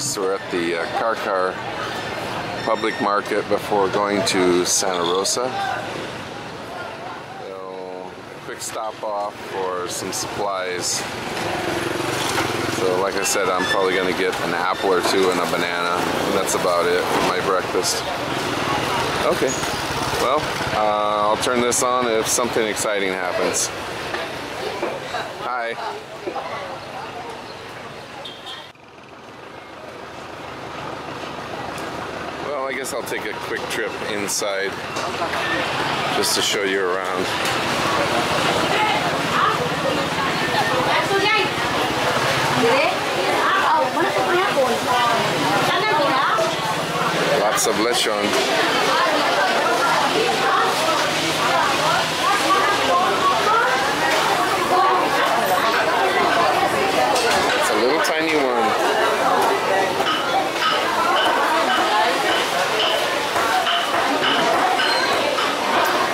is we're at the uh, Carcar Public Market before going to Santa Rosa. So, quick stop off for some supplies. So like I said, I'm probably gonna get an apple or two and a banana. And that's about it for my breakfast. Okay, well, uh, I'll turn this on if something exciting happens. Hi. I guess I'll take a quick trip inside just to show you around. Lots of lechon. It's a little tiny one.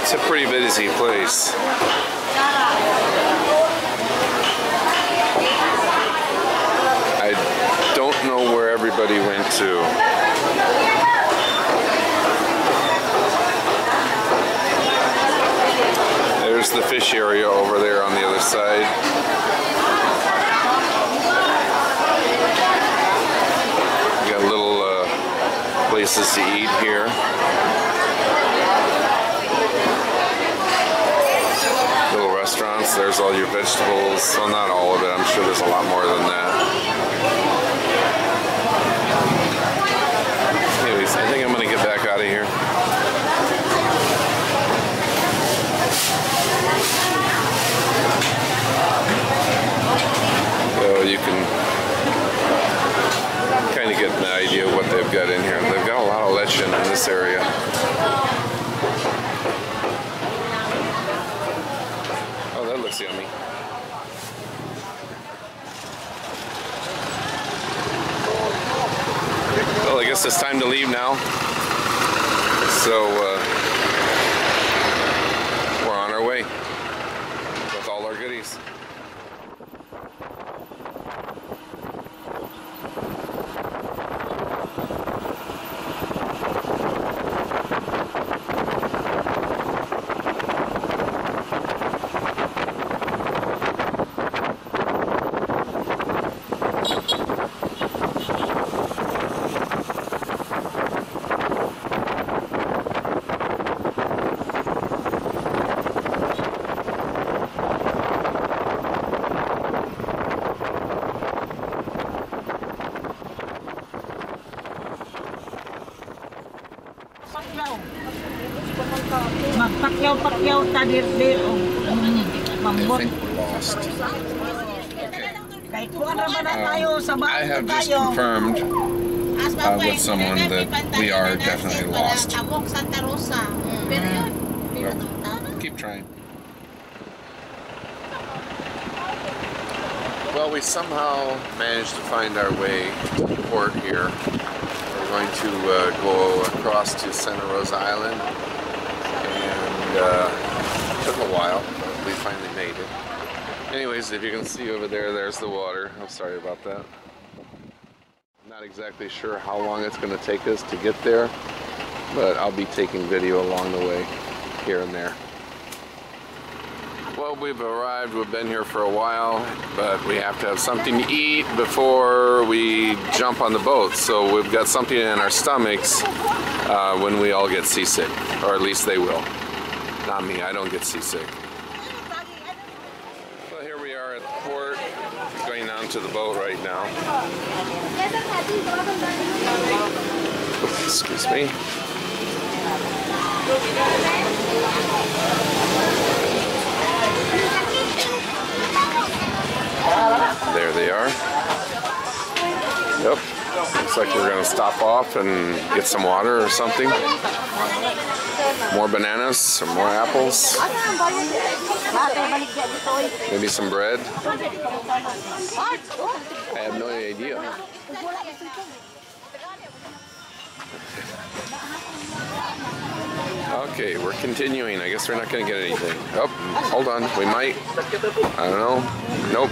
It's a pretty busy place. I don't know where everybody went to. There's the fish area over there on the other side. Got little uh, places to eat here. There's all your vegetables. Well, not all of it. I'm sure there's a lot more than that. Anyways, I think I'm gonna get back out of here. So you can kind of get an idea of what they've got in here. They've got a lot of lechon in this area. Oh, that looks yummy. Well, I guess it's time to leave now. So, uh, we're on our way with all our goodies. Pakyaw. Magpakyaw-pakyaw tadir-dir o mambot. we're lost. Kahit kung ano man na tayo sa I have just confirmed uh, with someone that we are definitely lost. Tabok Santa Rosa. Pero yun, Keep trying. Well, we somehow managed to find our way to the port here. Going to uh, go across to Santa Rosa Island, and uh, took a while, but we finally made it. Anyways, if you can see over there, there's the water. I'm sorry about that. Not exactly sure how long it's going to take us to get there, but I'll be taking video along the way here and there. Well, we've arrived. We've been here for a while, but we have to have something to eat before we jump on the boat. So we've got something in our stomachs uh, when we all get seasick, or at least they will. Not me. I don't get seasick. Well, here we are at the port, going down to the boat right now. Excuse me. There they are. Yep. Looks like we're gonna stop off and get some water or something. More bananas, some more apples, maybe some bread. I have no idea. Okay, we're continuing. I guess we're not going to get anything. Oh, hold on. We might. I don't know. Nope.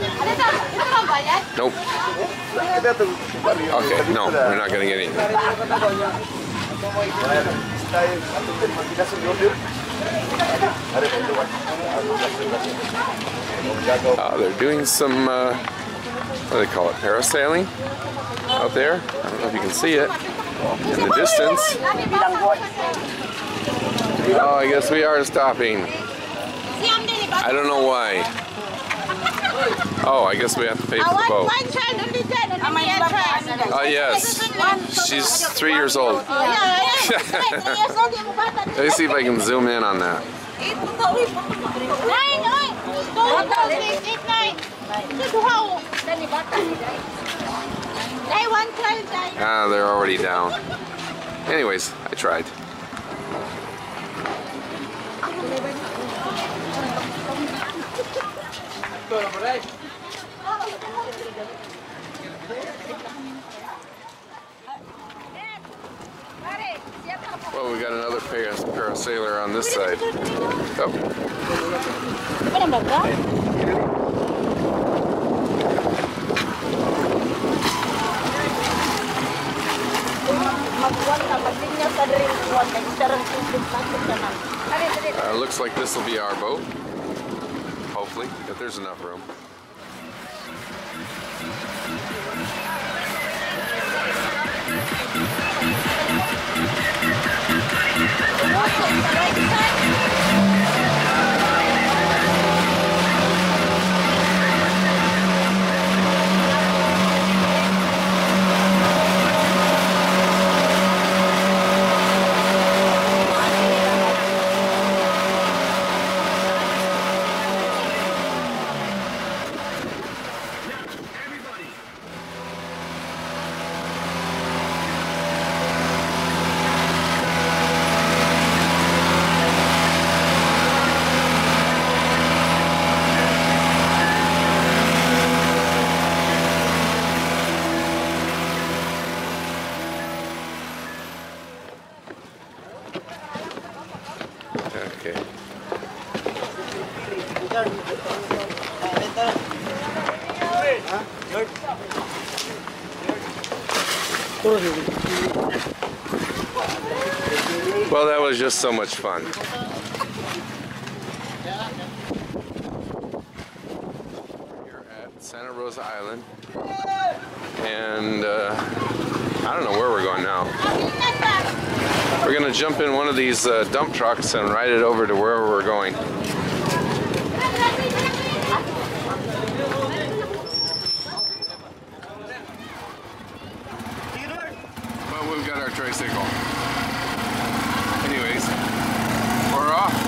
Nope. Okay, no, we're not going to get anything. Uh, they're doing some, uh, what do they call it, parasailing out there. I don't know if you can see it in the distance. Oh, I guess we are stopping. I don't know why. Oh, I guess we have to pay for the boat. Oh, yes. She's three years old. Let me see if I can zoom in on that. Nine, oy. Two, two, six, eight, nine. Two, two, how? Dali bata. Dahil one child, dahil. Ah, they're already down. Anyways, I tried. Well, we got another paras- parasailer on this side. Oh, uh, looks like this will be our boat. Hopefully, if there's enough room. Well, that was just so much fun. We're at Santa Rosa Island, and uh, I don't know where we're going now. We're gonna jump in one of these uh, dump trucks and ride it over to wherever we're going. got our tricycle. Anyways, we're off.